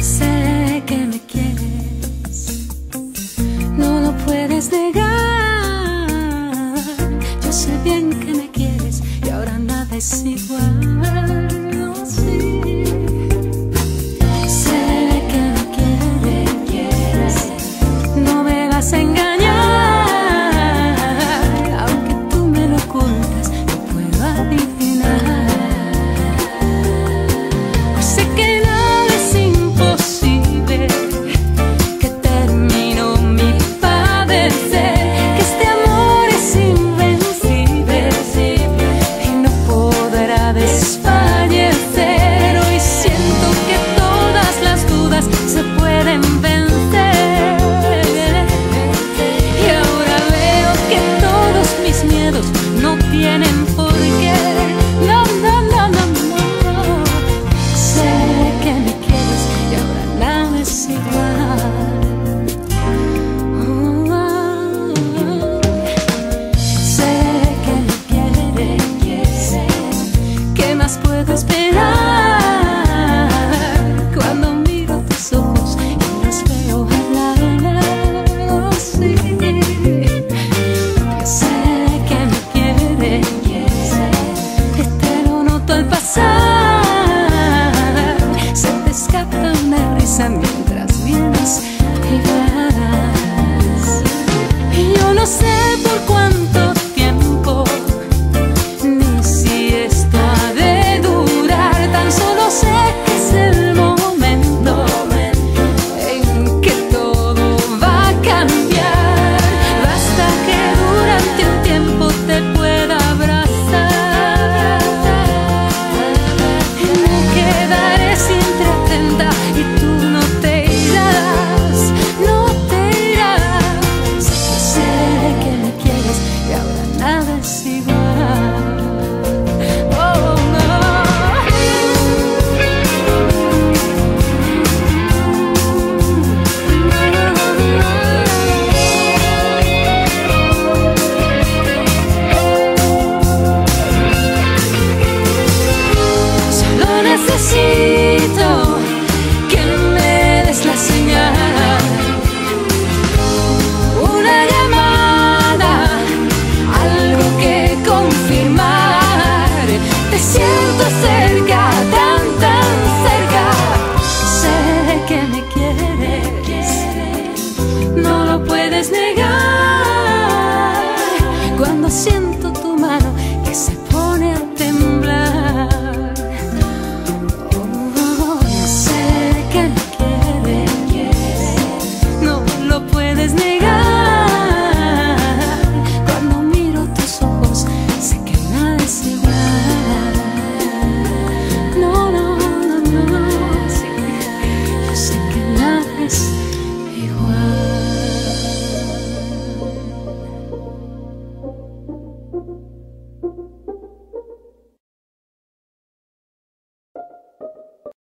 Sé que me quieres, no lo puedes negar, yo sé bien. this world. tienen pasar. Se te escapa una risa mientras vienes y vas. Y yo no sé. siento tu mano que se